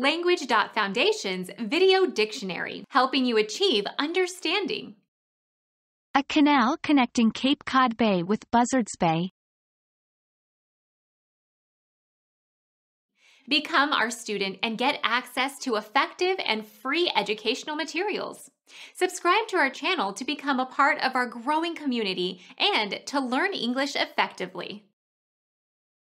Language.Foundation's Video Dictionary, helping you achieve understanding. A canal connecting Cape Cod Bay with Buzzards Bay. Become our student and get access to effective and free educational materials. Subscribe to our channel to become a part of our growing community and to learn English effectively.